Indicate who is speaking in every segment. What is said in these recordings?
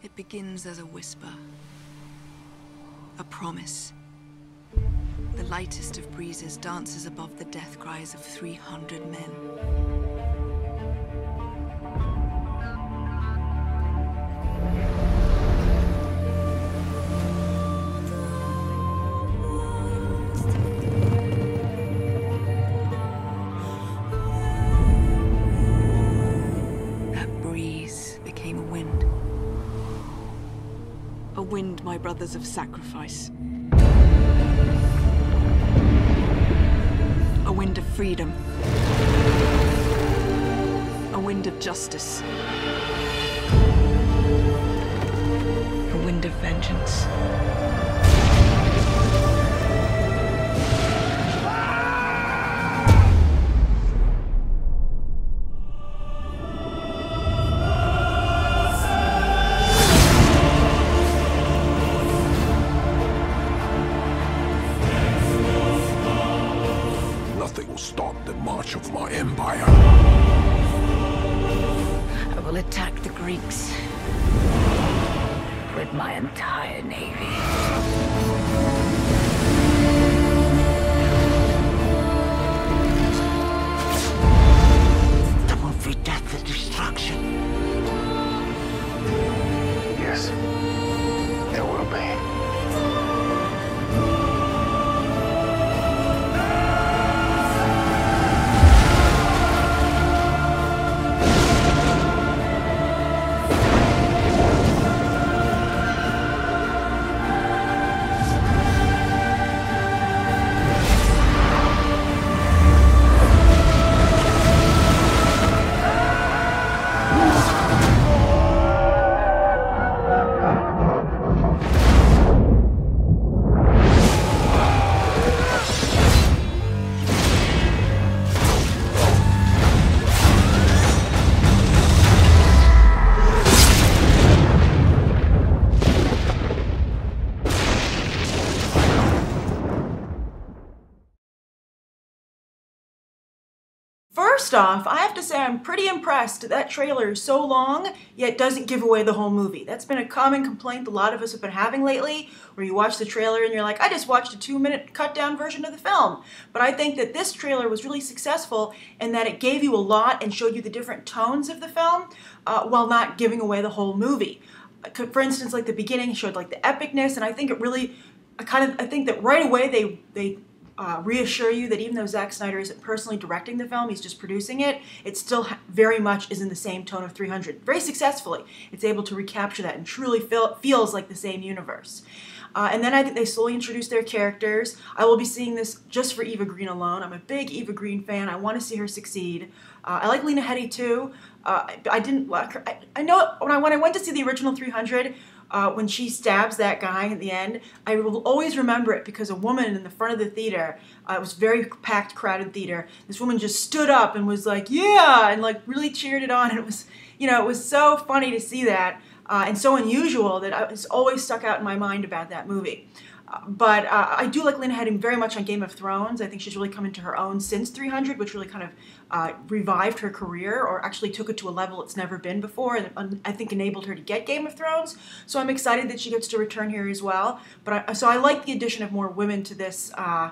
Speaker 1: It begins as a whisper, a promise. The lightest of breezes dances above the death cries of 300 men. Wind, my brothers, of sacrifice. A wind of freedom. A wind of justice.
Speaker 2: Stop the march of my empire.
Speaker 3: I will attack the Greeks with my entire navy.
Speaker 4: First off, I have to say I'm pretty impressed. That trailer is so long, yet doesn't give away the whole movie. That's been a common complaint a lot of us have been having lately, where you watch the trailer and you're like, I just watched a two minute cut down version of the film. But I think that this trailer was really successful in that it gave you a lot and showed you the different tones of the film uh, while not giving away the whole movie. For instance, like the beginning showed like the epicness, and I think it really, I kind of, I think that right away they they uh, reassure you that even though Zack Snyder isn't personally directing the film, he's just producing it, it still very much is in the same tone of 300. Very successfully, it's able to recapture that and truly feel, feels like the same universe. Uh, and then I think they slowly introduce their characters. I will be seeing this just for Eva Green alone. I'm a big Eva Green fan. I want to see her succeed. Uh, I like Lena Headey too. Uh, I, I didn't like her. I, I know when I when I went to see the original 300, uh, when she stabs that guy at the end, I will always remember it because a woman in the front of the theater, uh, it was very packed, crowded theater. This woman just stood up and was like, "Yeah!" and like really cheered it on, and it was, you know, it was so funny to see that uh, and so unusual that it's always stuck out in my mind about that movie. But uh, I do like Lena Headey very much on Game of Thrones. I think she's really come into her own since 300, which really kind of uh, revived her career or actually took it to a level it's never been before, and I think enabled her to get Game of Thrones. So I'm excited that she gets to return here as well. But I, so I like the addition of more women to this. Uh,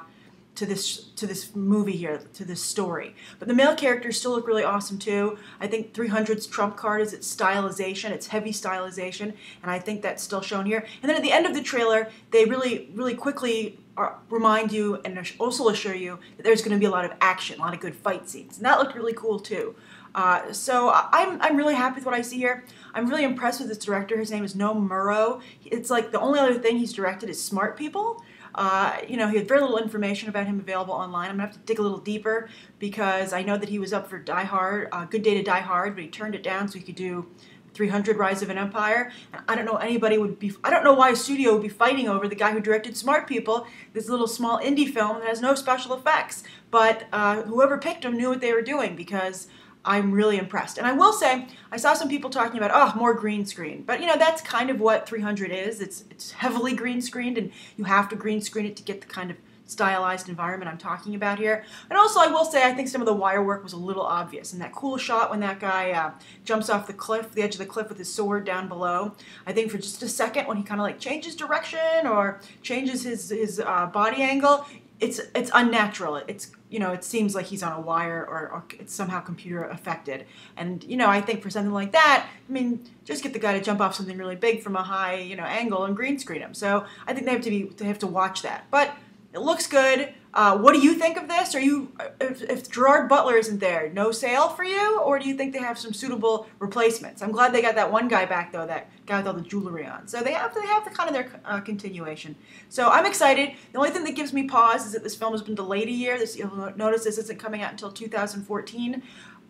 Speaker 4: to this to this movie here to this story but the male characters still look really awesome too i think 300's trump card is its stylization its heavy stylization and i think that's still shown here and then at the end of the trailer they really really quickly are, remind you and also assure you that there's going to be a lot of action a lot of good fight scenes and that looked really cool too uh, so I'm, I'm really happy with what I see here. I'm really impressed with this director. His name is Noam Murro. It's like the only other thing he's directed is Smart People. Uh, you know, he had very little information about him available online. I'm gonna have to dig a little deeper because I know that he was up for Die Hard, uh, Good Day to Die Hard, but he turned it down so he could do 300 Rise of an Empire. And I don't know anybody would be. I don't know why a studio would be fighting over the guy who directed Smart People, this little small indie film that has no special effects. But uh, whoever picked him knew what they were doing because I'm really impressed. And I will say, I saw some people talking about, oh, more green screen. But you know, that's kind of what 300 is. It's it's heavily green screened, and you have to green screen it to get the kind of stylized environment I'm talking about here. And also, I will say, I think some of the wire work was a little obvious. And that cool shot when that guy uh, jumps off the cliff, the edge of the cliff with his sword down below. I think for just a second, when he kind of like changes direction or changes his his uh, body angle, it's it's unnatural. It's you know it seems like he's on a wire or, or it's somehow computer affected. And you know I think for something like that, I mean just get the guy to jump off something really big from a high you know angle and green screen him. So I think they have to be they have to watch that. But it looks good. Uh, what do you think of this? Are you, if, if, Gerard Butler isn't there, no sale for you, or do you think they have some suitable replacements? I'm glad they got that one guy back though, that guy with all the jewelry on. So they have they have the kind of their uh, continuation. So I'm excited. The only thing that gives me pause is that this film has been delayed a year. This you'll notice this isn't coming out until 2014.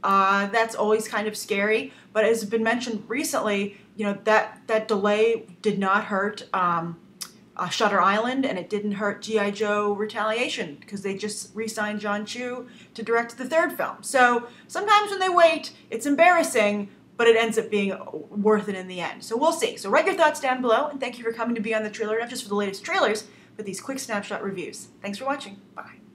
Speaker 4: Uh, that's always kind of scary, but as has been mentioned recently, you know that that delay did not hurt. Um, uh, Shutter Island, and it didn't hurt G.I. Joe Retaliation because they just re signed Jon Chu to direct the third film. So sometimes when they wait, it's embarrassing, but it ends up being worth it in the end. So we'll see. So write your thoughts down below, and thank you for coming to Beyond The Trailer, not just for the latest trailers, but these quick snapshot reviews. Thanks for watching. Bye.